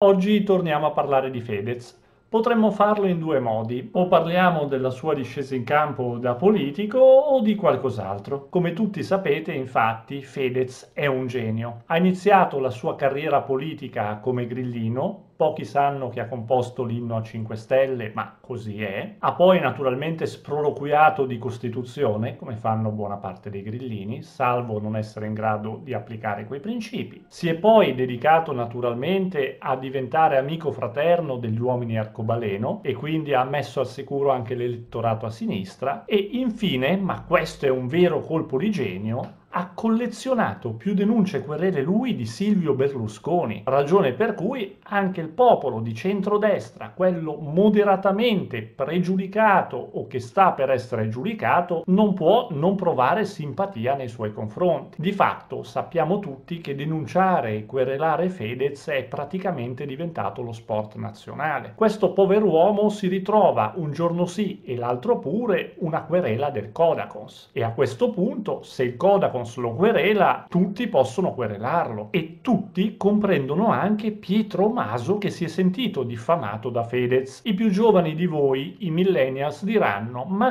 Oggi torniamo a parlare di Fedez. Potremmo farlo in due modi, o parliamo della sua discesa in campo da politico o di qualcos'altro. Come tutti sapete, infatti, Fedez è un genio. Ha iniziato la sua carriera politica come grillino, Pochi sanno che ha composto l'inno a 5 Stelle, ma così è. Ha poi naturalmente sproloquiato di Costituzione, come fanno buona parte dei grillini, salvo non essere in grado di applicare quei principi. Si è poi dedicato naturalmente a diventare amico fraterno degli uomini arcobaleno e quindi ha messo al sicuro anche l'elettorato a sinistra. E infine, ma questo è un vero colpo di genio, ha collezionato più denunce e querele lui di Silvio Berlusconi, ragione per cui anche il popolo di centrodestra, quello moderatamente pregiudicato o che sta per essere giudicato, non può non provare simpatia nei suoi confronti. Di fatto sappiamo tutti che denunciare e querelare Fedez è praticamente diventato lo sport nazionale. Questo pover'uomo si ritrova un giorno sì e l'altro pure una querela del Codacons e a questo punto se il Codacons Cons lo querela, tutti possono querelarlo e tutti comprendono anche Pietro Maso che si è sentito diffamato da Fedez. I più giovani di voi, i millennials, diranno ma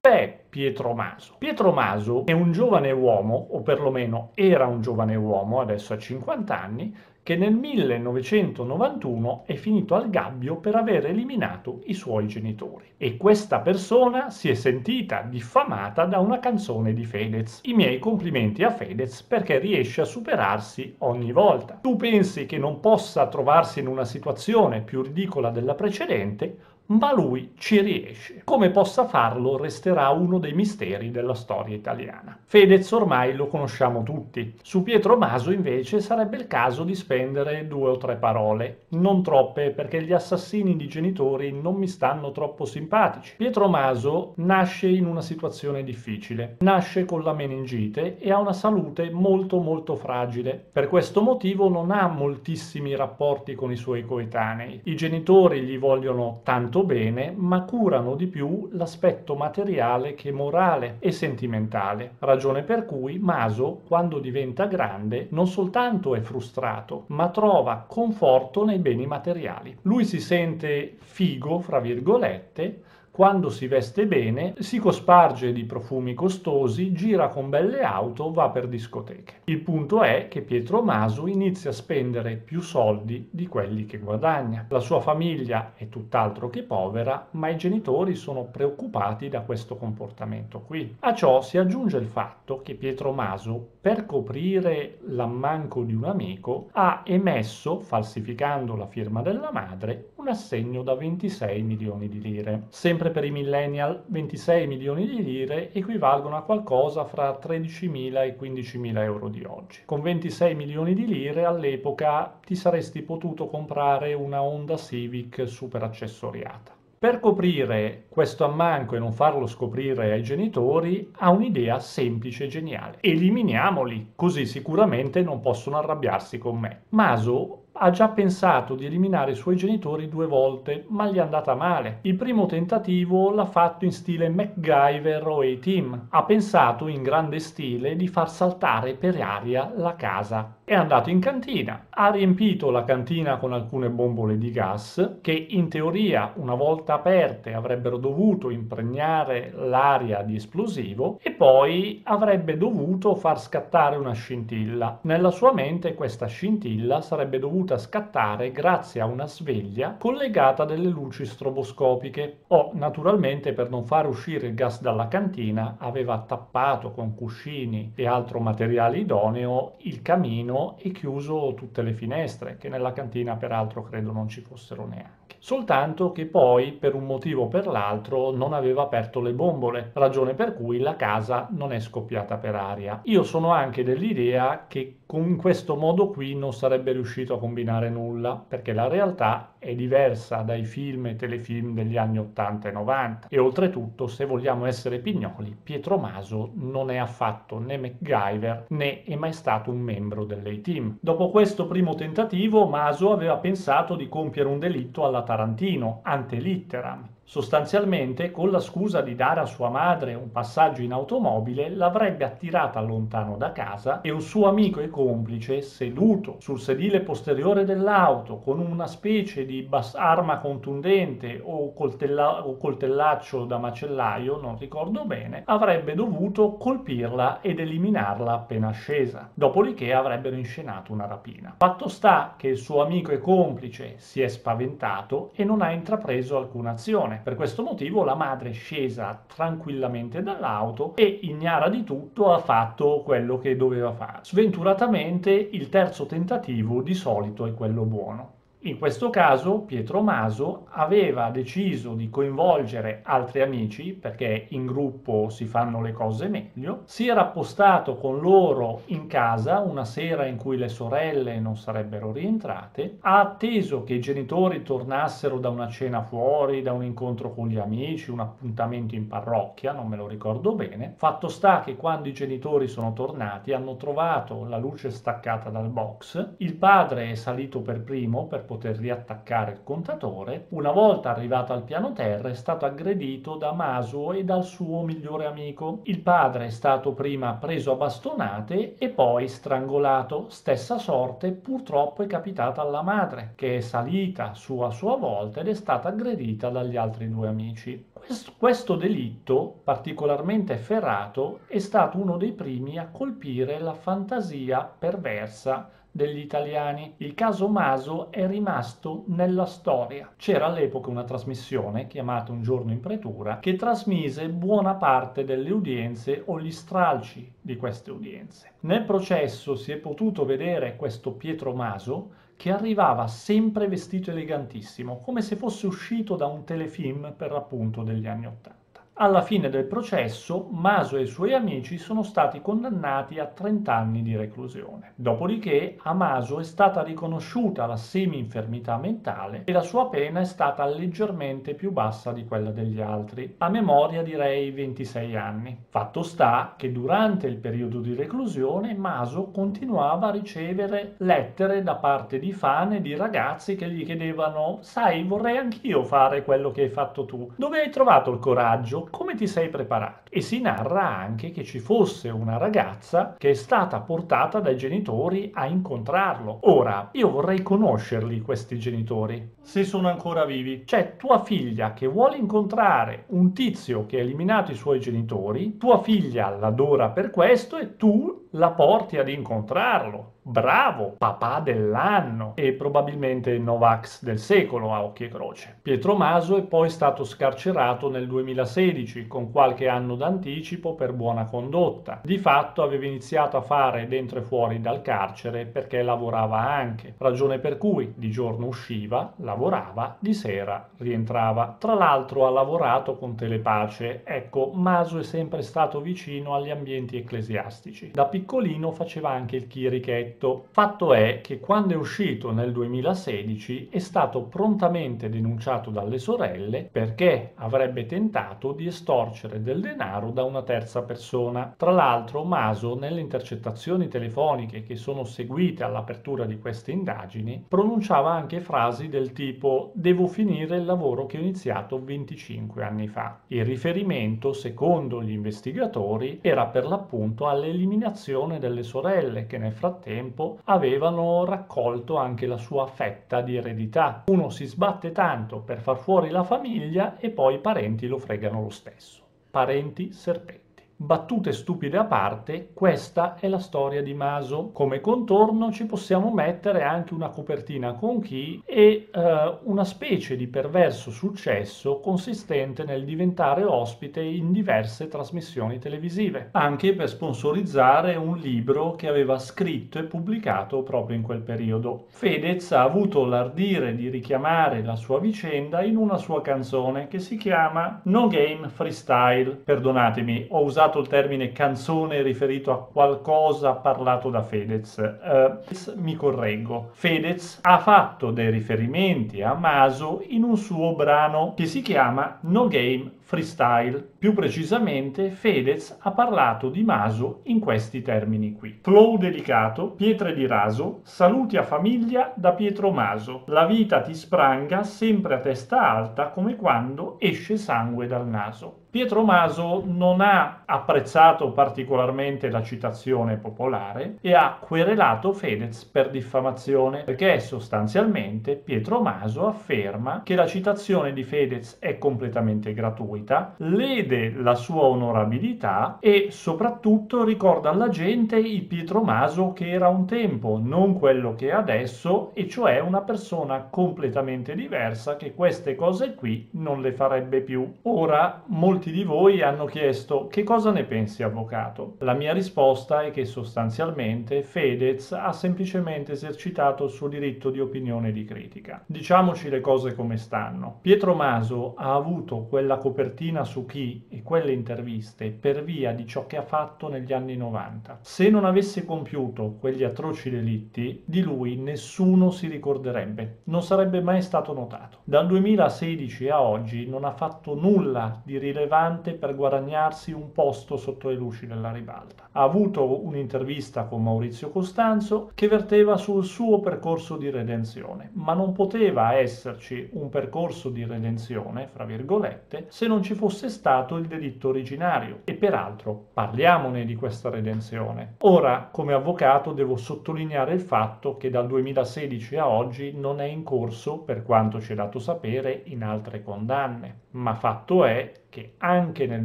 è Pietro Maso. Pietro Maso è un giovane uomo, o perlomeno era un giovane uomo, adesso ha 50 anni, che nel 1991 è finito al gabbio per aver eliminato i suoi genitori. E questa persona si è sentita diffamata da una canzone di Fedez. I miei complimenti a Fedez perché riesce a superarsi ogni volta. Tu pensi che non possa trovarsi in una situazione più ridicola della precedente? ma lui ci riesce. Come possa farlo resterà uno dei misteri della storia italiana. Fedez ormai lo conosciamo tutti. Su Pietro Maso invece sarebbe il caso di spendere due o tre parole, non troppe perché gli assassini di genitori non mi stanno troppo simpatici. Pietro Maso nasce in una situazione difficile, nasce con la meningite e ha una salute molto molto fragile. Per questo motivo non ha moltissimi rapporti con i suoi coetanei. I genitori gli vogliono tanto bene, ma curano di più l'aspetto materiale che morale e sentimentale, ragione per cui Maso, quando diventa grande, non soltanto è frustrato, ma trova conforto nei beni materiali. Lui si sente figo, fra virgolette, quando si veste bene, si cosparge di profumi costosi, gira con belle auto, va per discoteche. Il punto è che Pietro Maso inizia a spendere più soldi di quelli che guadagna. La sua famiglia è tutt'altro che povera, ma i genitori sono preoccupati da questo comportamento qui. A ciò si aggiunge il fatto che Pietro Maso, per coprire l'ammanco di un amico, ha emesso, falsificando la firma della madre, un assegno da 26 milioni di lire. Sempre per i millennial 26 milioni di lire equivalgono a qualcosa fra 13.000 e 15.000 euro di oggi. Con 26 milioni di lire all'epoca ti saresti potuto comprare una Honda Civic super accessoriata. Per coprire questo ammanco e non farlo scoprire ai genitori, ha un'idea semplice e geniale. Eliminiamoli, così sicuramente non possono arrabbiarsi con me. Maso ha già pensato di eliminare i suoi genitori due volte, ma gli è andata male. Il primo tentativo l'ha fatto in stile MacGyver o A-Team. Ha pensato in grande stile di far saltare per aria la casa. È andato in cantina, ha riempito la cantina con alcune bombole di gas che in teoria una volta aperte avrebbero dovuto impregnare l'aria di esplosivo e poi avrebbe dovuto far scattare una scintilla. Nella sua mente questa scintilla sarebbe dovuta scattare grazie a una sveglia collegata a delle luci stroboscopiche o naturalmente per non far uscire il gas dalla cantina aveva tappato con cuscini e altro materiale idoneo il camino e chiuso tutte le finestre che nella cantina peraltro credo non ci fossero neanche soltanto che poi per un motivo o per l'altro non aveva aperto le bombole, ragione per cui la casa non è scoppiata per aria. Io sono anche dell'idea che con questo modo qui non sarebbe riuscito a combinare nulla, perché la realtà è diversa dai film e telefilm degli anni 80 e 90 e oltretutto, se vogliamo essere pignoli, Pietro Maso non è affatto né MacGyver né è mai stato un membro dell'A-Team. Dopo questo primo tentativo, Maso aveva pensato di compiere un delitto alla Tarantino, ante litteram, Sostanzialmente, con la scusa di dare a sua madre un passaggio in automobile, l'avrebbe attirata lontano da casa e un suo amico e complice, seduto sul sedile posteriore dell'auto con una specie di bas- arma contundente o, coltella- o coltellaccio da macellaio, non ricordo bene, avrebbe dovuto colpirla ed eliminarla appena scesa. Dopodiché avrebbero inscenato una rapina. Fatto sta che il suo amico e complice si è spaventato e non ha intrapreso alcuna azione per questo motivo la madre è scesa tranquillamente dall'auto e ignara di tutto ha fatto quello che doveva fare. Sventuratamente il terzo tentativo di solito è quello buono. In questo caso Pietro Maso aveva deciso di coinvolgere altri amici perché in gruppo si fanno le cose meglio, si era appostato con loro in casa una sera in cui le sorelle non sarebbero rientrate, ha atteso che i genitori tornassero da una cena fuori, da un incontro con gli amici, un appuntamento in parrocchia, non me lo ricordo bene, fatto sta che quando i genitori sono tornati hanno trovato la luce staccata dal box, il padre è salito per primo per poter riattaccare il contatore, una volta arrivato al piano terra è stato aggredito da Maso e dal suo migliore amico. Il padre è stato prima preso a bastonate e poi strangolato. Stessa sorte purtroppo è capitata alla madre, che è salita su a sua volta ed è stata aggredita dagli altri due amici. Questo delitto, particolarmente efferrato, è stato uno dei primi a colpire la fantasia perversa degli italiani. Il caso Maso è rimasto nella storia. C'era all'epoca una trasmissione chiamata Un giorno in pretura che trasmise buona parte delle udienze o gli stralci di queste udienze. Nel processo si è potuto vedere questo Pietro Maso che arrivava sempre vestito elegantissimo, come se fosse uscito da un telefilm per appunto degli anni Ottanta. Alla fine del processo, Maso e i suoi amici sono stati condannati a 30 anni di reclusione. Dopodiché a Maso è stata riconosciuta la semi-infermità mentale e la sua pena è stata leggermente più bassa di quella degli altri, a memoria direi 26 anni. Fatto sta che durante il periodo di reclusione Maso continuava a ricevere lettere da parte di fan e di ragazzi che gli chiedevano «Sai, vorrei anch'io fare quello che hai fatto tu. Dove hai trovato il coraggio? Come ti sei preparato. E si narra anche che ci fosse una ragazza che è stata portata dai genitori a incontrarlo. Ora, io vorrei conoscerli questi genitori, se sono ancora vivi. C'è tua figlia che vuole incontrare un tizio che ha eliminato i suoi genitori, tua figlia l'adora per questo e tu la porti ad incontrarlo bravo, papà dell'anno e probabilmente il Novax del secolo a occhio e croce. Pietro Maso è poi stato scarcerato nel 2016 con qualche anno d'anticipo per buona condotta. Di fatto aveva iniziato a fare dentro e fuori dal carcere perché lavorava anche, ragione per cui di giorno usciva, lavorava, di sera rientrava. Tra l'altro ha lavorato con Telepace. Ecco, Maso è sempre stato vicino agli ambienti ecclesiastici. Da piccolino faceva anche il chirichetto. Fatto è che quando è uscito nel 2016 è stato prontamente denunciato dalle sorelle perché avrebbe tentato di estorcere del denaro da una terza persona. Tra l'altro Maso nelle intercettazioni telefoniche che sono seguite all'apertura di queste indagini pronunciava anche frasi del tipo devo finire il lavoro che ho iniziato 25 anni fa. Il riferimento, secondo gli investigatori, era per l'appunto all'eliminazione delle sorelle che nel frattempo tempo avevano raccolto anche la sua fetta di eredità. Uno si sbatte tanto per far fuori la famiglia e poi i parenti lo fregano lo stesso. Parenti serpenti. Battute stupide a parte, questa è la storia di Maso. Come contorno ci possiamo mettere anche una copertina con chi e eh, una specie di perverso successo consistente nel diventare ospite in diverse trasmissioni televisive, anche per sponsorizzare un libro che aveva scritto e pubblicato proprio in quel periodo. Fedez ha avuto l'ardire di richiamare la sua vicenda in una sua canzone che si chiama No Game Freestyle. Perdonatemi, ho usato usato il termine canzone riferito a qualcosa parlato da Fedez. Uh, mi correggo. Fedez ha fatto dei riferimenti a Maso in un suo brano che si chiama No Game freestyle. Più precisamente, Fedez ha parlato di Maso in questi termini qui. Flow delicato, pietre di raso, saluti a famiglia da Pietro Maso. La vita ti spranga sempre a testa alta come quando esce sangue dal naso. Pietro Maso non ha apprezzato particolarmente la citazione popolare e ha querelato Fedez per diffamazione perché sostanzialmente Pietro Maso afferma che la citazione di Fedez è completamente gratuita, lede la sua onorabilità e soprattutto ricorda alla gente il Pietro Maso che era un tempo, non quello che è adesso, e cioè una persona completamente diversa che queste cose qui non le farebbe più. Ora molti di voi hanno chiesto che cosa ne pensi avvocato. La mia risposta è che sostanzialmente Fedez ha semplicemente esercitato il suo diritto di opinione e di critica. Diciamoci le cose come stanno. Pietro Maso ha avuto quella copertina su chi e quelle interviste per via di ciò che ha fatto negli anni 90. Se non avesse compiuto quegli atroci delitti, di lui nessuno si ricorderebbe, non sarebbe mai stato notato. Dal 2016 a oggi non ha fatto nulla di rilevante per guadagnarsi un posto sotto le luci della ribalta. Ha avuto un'intervista con Maurizio Costanzo che verteva sul suo percorso di redenzione, ma non poteva esserci un percorso di redenzione, fra virgolette, se non ci fosse stato il delitto originario. E peraltro parliamone di questa redenzione. Ora, come avvocato, devo sottolineare il fatto che dal 2016 a oggi non è in corso, per quanto ci è dato sapere, in altre condanne. Ma fatto è che anche nel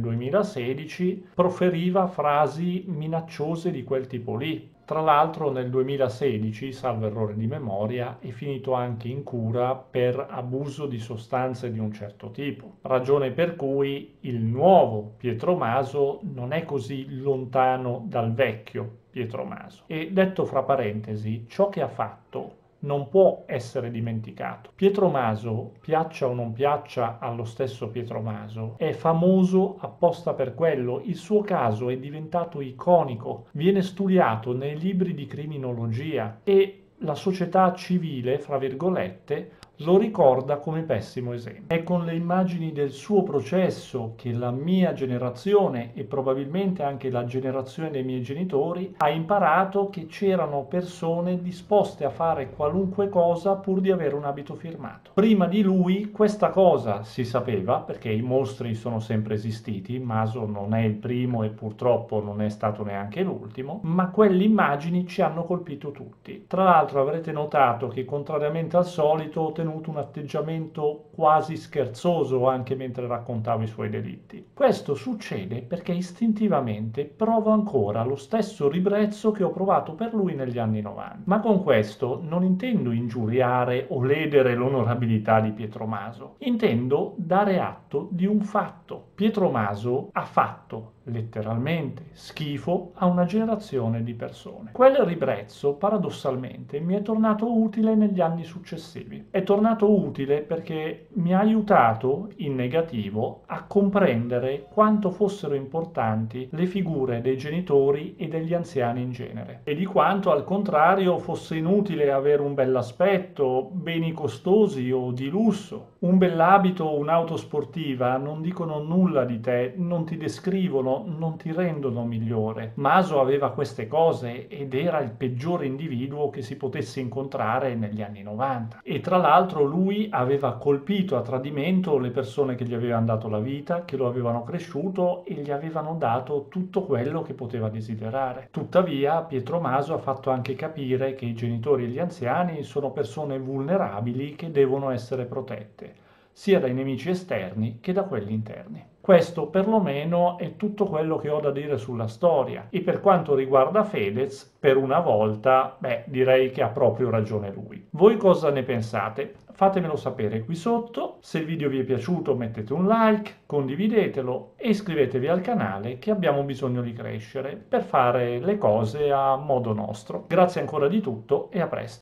2016 proferiva frasi minacciose di quel tipo lì. Tra l'altro nel 2016, salvo errore di memoria, è finito anche in cura per abuso di sostanze di un certo tipo, ragione per cui il nuovo Pietro Maso non è così lontano dal vecchio Pietro Maso. E detto fra parentesi, ciò che ha fatto non può essere dimenticato. Pietro Maso, piaccia o non piaccia allo stesso Pietro Maso, è famoso apposta per quello. Il suo caso è diventato iconico, viene studiato nei libri di criminologia e la società civile, fra virgolette, lo ricorda come pessimo esempio. È con le immagini del suo processo che la mia generazione e probabilmente anche la generazione dei miei genitori ha imparato che c'erano persone disposte a fare qualunque cosa pur di avere un abito firmato. Prima di lui questa cosa si sapeva perché i mostri sono sempre esistiti, Maso non è il primo e purtroppo non è stato neanche l'ultimo, ma quelle immagini ci hanno colpito tutti. Tra l'altro avrete notato che contrariamente al solito ho tenuto un atteggiamento quasi scherzoso anche mentre raccontavo i suoi delitti. Questo succede perché istintivamente provo ancora lo stesso ribrezzo che ho provato per lui negli anni 90. Ma con questo non intendo ingiuriare o ledere l'onorabilità di Pietro Maso, intendo dare atto di un fatto. Pietro Maso ha fatto letteralmente schifo a una generazione di persone. Quel ribrezzo, paradossalmente, mi è tornato utile negli anni successivi. È tornato utile perché mi ha aiutato, in negativo, a comprendere quanto fossero importanti le figure dei genitori e degli anziani in genere e di quanto, al contrario, fosse inutile avere un bell'aspetto, beni costosi o di lusso. Un bell'abito o un'auto sportiva non dicono nulla di te, non ti descrivono non ti rendono migliore. Maso aveva queste cose ed era il peggiore individuo che si potesse incontrare negli anni 90. E tra l'altro lui aveva colpito a tradimento le persone che gli avevano dato la vita, che lo avevano cresciuto e gli avevano dato tutto quello che poteva desiderare. Tuttavia Pietro Maso ha fatto anche capire che i genitori e gli anziani sono persone vulnerabili che devono essere protette sia dai nemici esterni che da quelli interni. Questo perlomeno è tutto quello che ho da dire sulla storia e per quanto riguarda Fedez, per una volta, beh, direi che ha proprio ragione lui. Voi cosa ne pensate? Fatemelo sapere qui sotto, se il video vi è piaciuto mettete un like, condividetelo e iscrivetevi al canale che abbiamo bisogno di crescere per fare le cose a modo nostro. Grazie ancora di tutto e a presto.